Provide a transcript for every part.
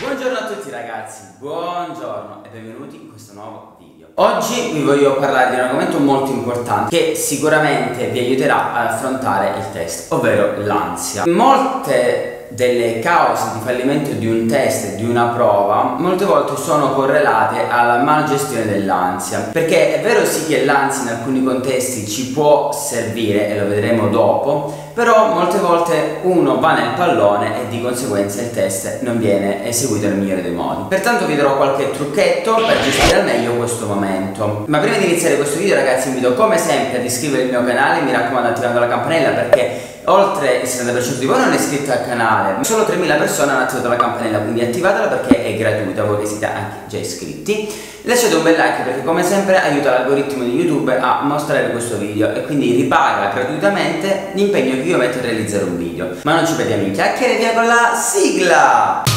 Buongiorno a tutti ragazzi, buongiorno e benvenuti in questo nuovo video. Oggi vi voglio parlare di un argomento molto importante che sicuramente vi aiuterà ad affrontare il test, ovvero l'ansia. Molte delle cause di fallimento di un test, di una prova, molte volte sono correlate alla malgestione dell'ansia. Perché è vero sì che l'ansia in alcuni contesti ci può servire, e lo vedremo dopo, però molte volte uno va nel pallone e di conseguenza il test non viene eseguito nel migliore dei modi. Pertanto vi darò qualche trucchetto per gestire al meglio questo momento. Ma prima di iniziare questo video ragazzi invito come sempre ad iscrivervi al mio canale, mi raccomando attivando la campanella perché oltre il 70% di voi non è iscritto al canale, solo 3.000 persone hanno attivato la campanella, quindi attivatela perché è gratuita, voi che siete anche già iscritti. Lasciate un bel like perché come sempre aiuta l'algoritmo di YouTube a mostrare questo video e quindi ripaga gratuitamente l'impegno che io metto a realizzare un video. Ma non ci perdiamo in chiacchiere, via con la sigla!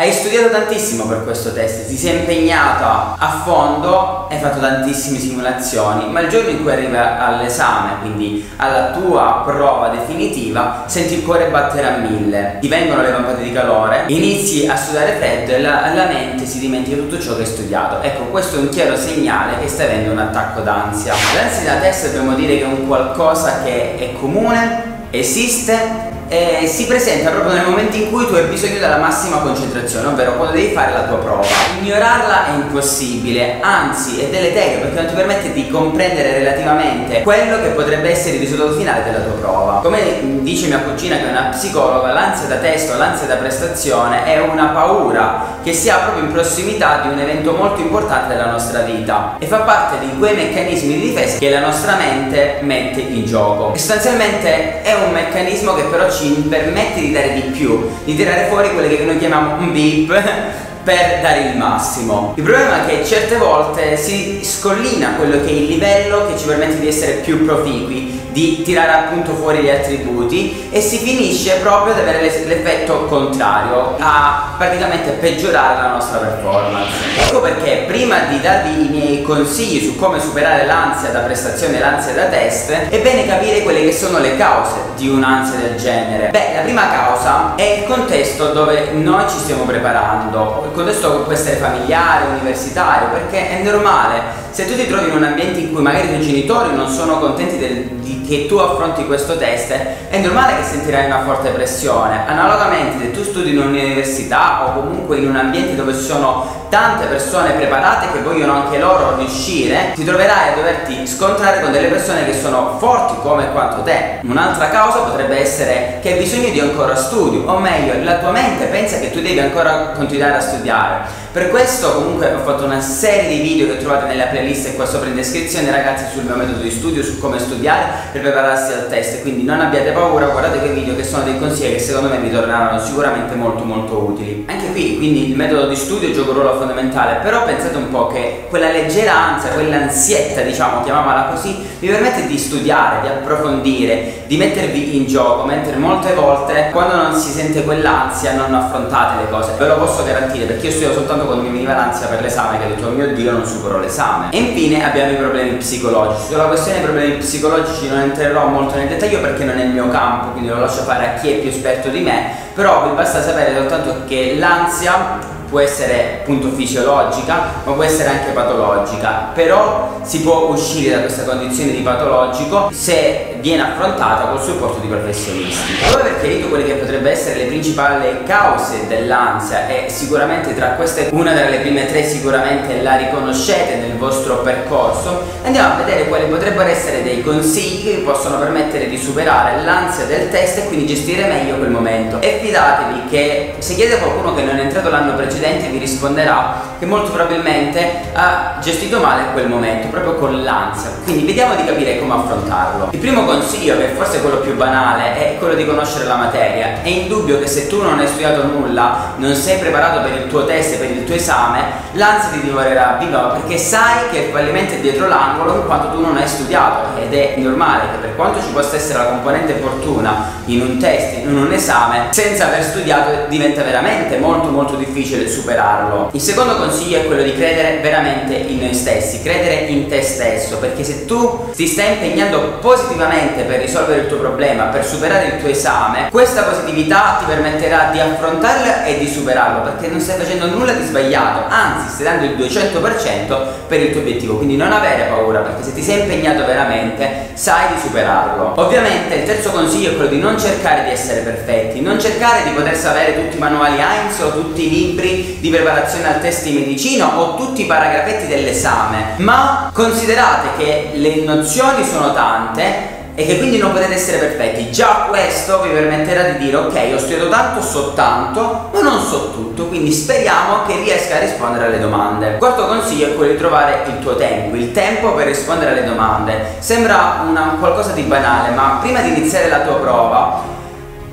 Hai studiato tantissimo per questo test, ti sei impegnata a fondo, hai fatto tantissime simulazioni, ma il giorno in cui arriva all'esame, quindi alla tua prova definitiva, senti il cuore battere a mille, ti vengono le vampate di calore, inizi a sudare freddo e la, la mente si dimentica tutto ciò che hai studiato. Ecco, questo è un chiaro segnale che stai avendo un attacco d'ansia. L'ansia da test dobbiamo dire che è un qualcosa che è comune, esiste eh, si presenta proprio nel momento in cui tu hai bisogno della massima concentrazione, ovvero quando devi fare la tua prova. Ignorarla è impossibile, anzi è deleterio perché non ti permette di comprendere relativamente quello che potrebbe essere il risultato finale della tua prova. Come dice mia cugina che è una psicologa, l'ansia da testo, l'ansia da prestazione è una paura che si ha proprio in prossimità di un evento molto importante della nostra vita e fa parte di quei meccanismi di difesa che la nostra mente mette in gioco. sostanzialmente è un meccanismo che però ci permette di dare di più, di tirare fuori quelle che noi chiamiamo un beep per dare il massimo. Il problema è che certe volte si scollina quello che è il livello che ci permette di essere più proficui, di tirare appunto fuori gli attributi e si finisce proprio ad avere l'effetto contrario, a praticamente peggiorare la nostra performance. Ecco perché prima di darvi i miei consigli su come superare l'ansia da prestazione e l'ansia da test, è bene capire quelle che sono le cause di un'ansia del genere. Beh, la prima causa è il contesto dove noi ci stiamo preparando. Contesto può essere familiare, universitario, perché è normale se tu ti trovi in un ambiente in cui magari i tuoi genitori non sono contenti del, di, che tu affronti questo test, è normale che sentirai una forte pressione. Analogamente, se tu studi in un'università o comunque in un ambiente dove ci sono tante persone preparate che vogliono anche loro riuscire, ti troverai a doverti scontrare con delle persone che sono forti come quanto te. Un'altra causa potrebbe essere che hai bisogno di ancora studio, o meglio, la tua mente pensa che tu devi ancora continuare a studiare. Per questo comunque ho fatto una serie di video che trovate nella playlist qua sopra in descrizione ragazzi sul mio metodo di studio, su come studiare per prepararsi al test, quindi non abbiate paura, guardate quei video che sono dei consigli che secondo me vi torneranno sicuramente molto molto utili. Anche qui quindi il metodo di studio gioca un ruolo fondamentale, però pensate un po' che quella leggeranza, quell'ansietta diciamo, chiamiamola così, vi permette di studiare, di approfondire, di mettervi in gioco, mentre molte volte quando non si sente quell'ansia non affrontate le cose, ve lo posso garantire perché io studio soltanto quando mi veniva l'ansia per l'esame che ho detto oh mio dio non supero l'esame. E infine abbiamo i problemi psicologici, sulla questione dei problemi psicologici non entrerò molto nel dettaglio perché non è il mio campo, quindi lo lascio fare a chi è più esperto di me, però vi basta sapere soltanto che l'ansia può essere appunto fisiologica ma può essere anche patologica. Però si può uscire da questa condizione di patologico se viene affrontata col supporto di professionisti. Dopo aver chiarito quelle che potrebbero essere le principali cause dell'ansia e sicuramente tra queste una delle prime tre sicuramente la riconoscete nel vostro percorso andiamo a vedere quali potrebbero essere dei consigli che vi possono permettere di superare l'ansia del test e quindi gestire meglio quel momento. E fidatevi che se chiedete a qualcuno che non è entrato l'anno precedente precedente vi risponderà che molto probabilmente ha gestito male quel momento, proprio con l'ansia. Quindi vediamo di capire come affrontarlo. Il primo consiglio, che forse è quello più banale, è quello di conoscere la materia. È indubbio che se tu non hai studiato nulla, non sei preparato per il tuo test, per il tuo esame, l'ansia ti divorerà viva perché sai che il fallimento è dietro l'angolo in quanto tu non hai studiato ed è normale che per quanto ci possa essere la componente fortuna in un test, in un esame, senza aver studiato diventa veramente molto molto difficile superarlo. Il secondo consiglio è quello di credere veramente in noi stessi, credere in te stesso, perché se tu ti stai impegnando positivamente per risolvere il tuo problema, per superare il tuo esame, questa positività ti permetterà di affrontarlo e di superarlo, perché non stai facendo nulla di sbagliato, anzi stai dando il 200% per il tuo obiettivo, quindi non avere paura, perché se ti sei impegnato veramente sai di superarlo. Ovviamente il terzo consiglio è quello di non cercare di essere perfetti, non cercare di poter sapere tutti i manuali Heinz o tutti i libri di preparazione al test di medicina o tutti i paragrafetti dell'esame, ma considerate che le nozioni sono tante e che quindi non potete essere perfetti. Già questo vi permetterà di dire ok, ho studiato tanto, so tanto, ma non so tutto, quindi speriamo che riesca a rispondere alle domande. Quarto consiglio è quello di trovare il tuo tempo, il tempo per rispondere alle domande. Sembra una, qualcosa di banale, ma prima di iniziare la tua prova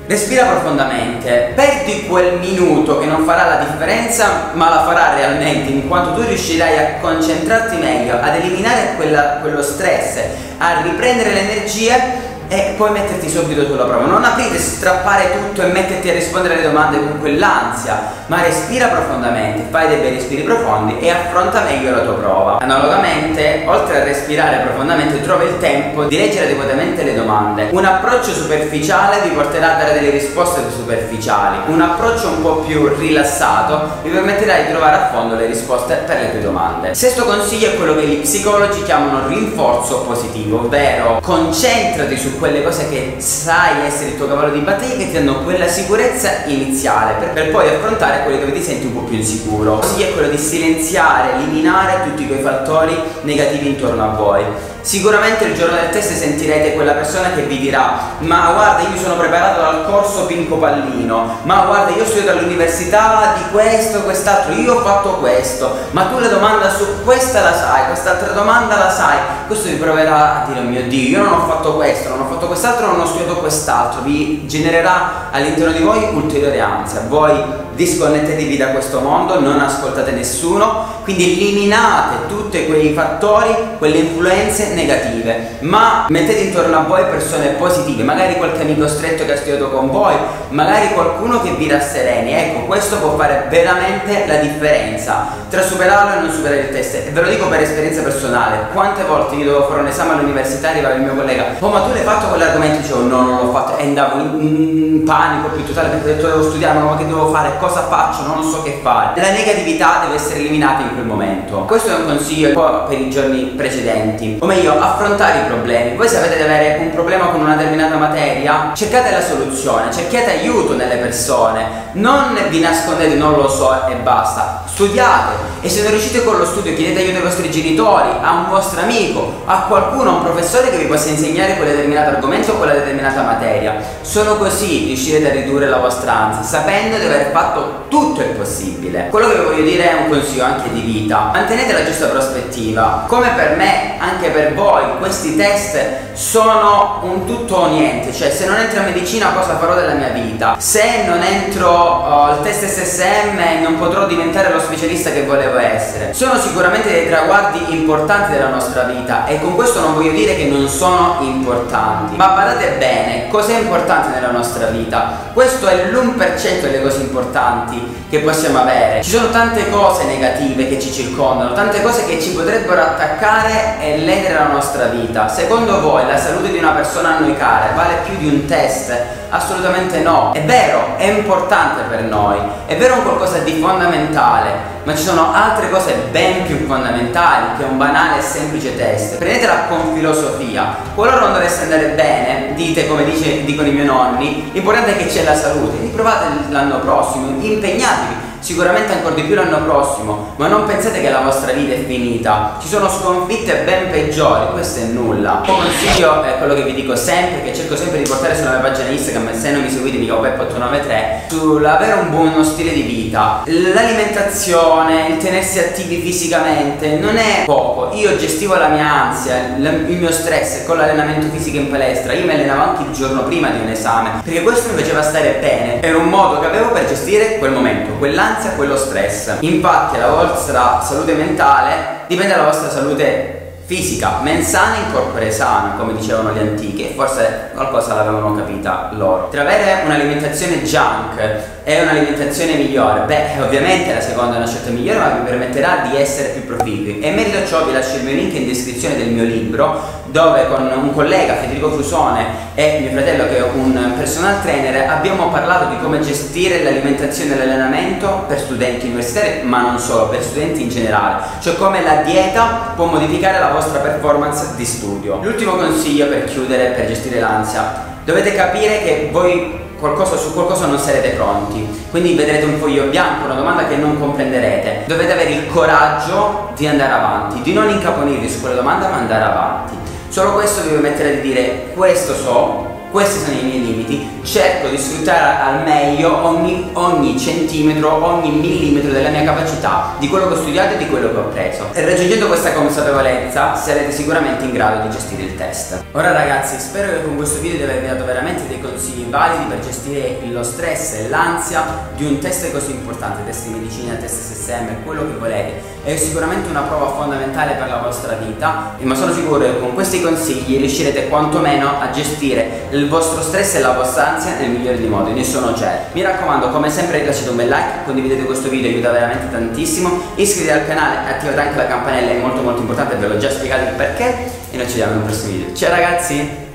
Respira profondamente, perdi quel minuto che non farà la differenza ma la farà realmente in quanto tu riuscirai a concentrarti meglio, ad eliminare quella, quello stress, a riprendere le energie e poi metterti subito sulla prova. Non aprire, strappare tutto e metterti a rispondere alle domande con quell'ansia, ma respira profondamente, fai dei bei respiri profondi e affronta meglio la tua prova. Analogamente, oltre a respirare profondamente, trova il tempo di leggere adeguatamente le domande. Un approccio superficiale vi porterà a dare delle risposte superficiali, un approccio un po' più rilassato vi permetterà di trovare a fondo le risposte per le tue domande. Sesto consiglio è quello che gli psicologi chiamano rinforzo positivo, ovvero concentrati su quelle cose che sai essere il tuo cavallo di battaglia che ti danno quella sicurezza iniziale per, per poi affrontare quelli dove ti senti un po' più insicuro. Così è quello di silenziare, eliminare tutti quei fattori negativi intorno a voi Sicuramente il giorno del test sentirete quella persona che vi dirà ma guarda io mi sono preparato dal corso Pinco Pallino, ma guarda io ho studiato all'università di questo, quest'altro, io ho fatto questo, ma tu la domanda su questa la sai, quest'altra domanda la sai, questo vi proverà a dire oh mio Dio io non ho fatto questo, non ho fatto quest'altro, non ho studiato quest'altro, vi genererà all'interno di voi ulteriore ansia, voi disconnettetevi da questo mondo, non ascoltate nessuno, quindi eliminate tutti quei fattori, quelle influenze negative, ma mettete intorno a voi persone positive, magari qualche amico stretto che ha studiato con voi, magari qualcuno che vi rassereni, ecco, questo può fare veramente la differenza. Tra superarlo e non superare il test. E ve lo dico per esperienza personale, quante volte io dovevo fare un esame all'università arrivava il mio collega, oh ma tu l'hai fatto quell'argomento? Dicevo no, non l'ho fatto e andavo in, in panico più totale perché ho detto devo studiare, ma che devo fare? cosa faccio, non so che fare. La negatività deve essere eliminata in quel momento. Questo è un consiglio per i giorni precedenti. O meglio, affrontare i problemi. Voi sapete di avere un problema con una determinata materia? Cercate la soluzione, cercate aiuto nelle persone. Non vi nascondete, non lo so e basta. Studiate e se non riuscite con lo studio chiedete aiuto ai vostri genitori, a un vostro amico, a qualcuno, a un professore che vi possa insegnare quel determinato argomento o quella determinata materia. Solo così riuscirete a ridurre la vostra ansia, sapendo di aver fatto tutto il possibile. Quello che voglio dire è un consiglio anche di vita. Mantenete la giusta prospettiva. Come per me, anche per voi, questi test sono un tutto o niente. Cioè, se non entro a medicina, cosa farò della mia vita? Se non entro uh, al test SSM, non potrò diventare lo specialista che volevo essere. Sono sicuramente dei traguardi importanti della nostra vita e con questo non voglio dire che non sono importanti. Ma badate bene, cos'è importante nella nostra vita? Questo è l'1% delle cose importanti importanti che possiamo avere. Ci sono tante cose negative che ci circondano, tante cose che ci potrebbero attaccare e ledere la nostra vita. Secondo voi la salute di una persona a noi cara vale più di un test? Assolutamente no. È vero, è importante per noi, è vero un qualcosa di fondamentale, ma ci sono altre cose ben più fondamentali che un banale e semplice test. Prendetela con filosofia. Qualora non dovesse andare bene, dite come dice, dicono i miei nonni, l'importante è che c'è la salute. Riprovate l'anno prossimo, impegnatevi sicuramente ancora di più l'anno prossimo, ma non pensate che la vostra vita è finita, ci sono sconfitte ben peggiori, questo è nulla. Un consiglio è quello che vi dico sempre, che cerco sempre di portare sulla mia pagina Instagram, se non mi seguite mi chiamo Peppo893, sull'avere un buono stile di vita. L'alimentazione, il tenersi attivi fisicamente, non è poco. Io gestivo la mia ansia, il mio stress con l'allenamento fisico in palestra, io mi allenavo anche il giorno prima di un esame, perché questo mi faceva stare bene, era un modo che avevo per gestire quel momento, quell'ansia, quello stress. Infatti la vostra salute mentale dipende dalla vostra salute fisica, mensana in corpore sano, come dicevano gli antichi, forse qualcosa l'avevano capita loro. Tra avere un'alimentazione junk e un'alimentazione migliore, beh, ovviamente la seconda è una scelta migliore, ma vi permetterà di essere più proficui. E in merito a ciò vi lascio il mio link in descrizione del mio libro, dove con un collega, Federico Fusone, e mio fratello che è un personal trainer, abbiamo parlato di come gestire l'alimentazione e l'allenamento per studenti universitari, ma non solo, per studenti in generale, cioè come la dieta può modificare la vostra performance di studio. L'ultimo consiglio per chiudere, per gestire l'ansia, dovete capire che voi qualcosa, su qualcosa non sarete pronti, quindi vedrete un foglio bianco, una domanda che non comprenderete. Dovete avere il coraggio di andare avanti, di non incaponirvi su quella domanda ma andare avanti. Solo questo vi permetterà di dire questo so, questi sono i miei limiti, cerco di sfruttare al meglio ogni, ogni, centimetro, ogni millimetro della mia capacità, di quello che ho studiato e di quello che ho preso. E raggiungendo questa consapevolezza sarete sicuramente in grado di gestire il test. Ora ragazzi, spero che con questo video di avervi dato veramente dei consigli validi per gestire lo stress e l'ansia di un test così importante, test di medicina, test SSM, quello che volete. È sicuramente una prova fondamentale per la vostra vita, ma sono sicuro che con questi consigli riuscirete quantomeno a gestire il vostro stress e la vostra ansia nel migliore dei modi, ne sono certo. Mi raccomando, come sempre lasciate un bel like, condividete questo video, aiuta veramente tantissimo, iscrivetevi al canale, attivate anche la campanella, è molto molto importante, ve l'ho già spiegato il perché e noi ci vediamo nel prossimo video. Ciao ragazzi!